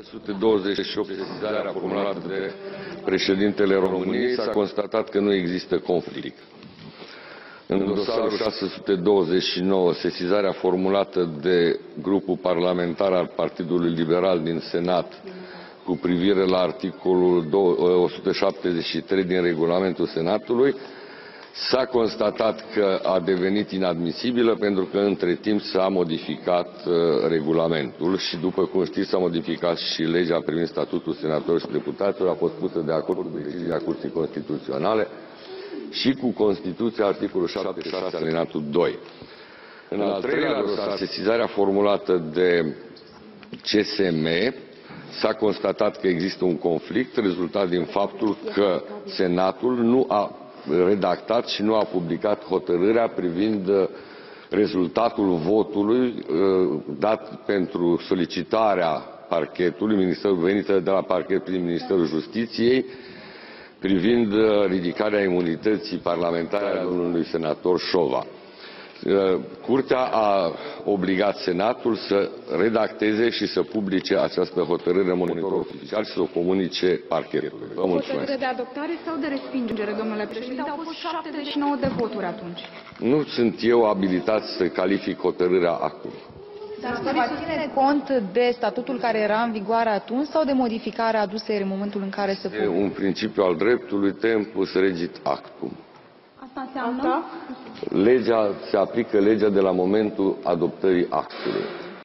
128 sesizarea formulată de președintele României s-a constatat că nu există conflict. În dosarul 629, sesizarea formulată de grupul parlamentar al Partidului Liberal din Senat cu privire la articolul 173 din regulamentul Senatului, S-a constatat că a devenit inadmisibilă pentru că între timp s-a modificat uh, regulamentul și după cum știți s-a modificat și legea privind statutul senatorilor și deputaților, a fost pusă de acord cu decizia Curții Constituționale și cu Constituția articolul 76 alineatul 2. În al treilea dosar, sesizarea formulată de CSM, s-a constatat că există un conflict rezultat din faptul că Senatul nu a redactat și nu a publicat hotărârea privind uh, rezultatul votului uh, dat pentru solicitarea parchetului, Ministerul venită de la parchet prin Ministerul Justiției, privind uh, ridicarea imunității parlamentare a domnului senator Șova. Uh, Curtea a obligat Senatul să redacteze și să publice această hotărâre în monitor oficial și să o comunice parchetului. Vă mulțumesc. Hotărâre de adoptare sau de respingere, domnule președinte? Au fost 79 de voturi atunci. Nu sunt eu abilitat să calific hotărârea acum. Dar se va ține cont de statutul care era în vigoare atunci sau de modificarea adusă în momentul în care se E publică? un principiu al dreptului, tempus regit actum. Asta înseamnă? Legea, se aplică legea de la momentul adoptării actului.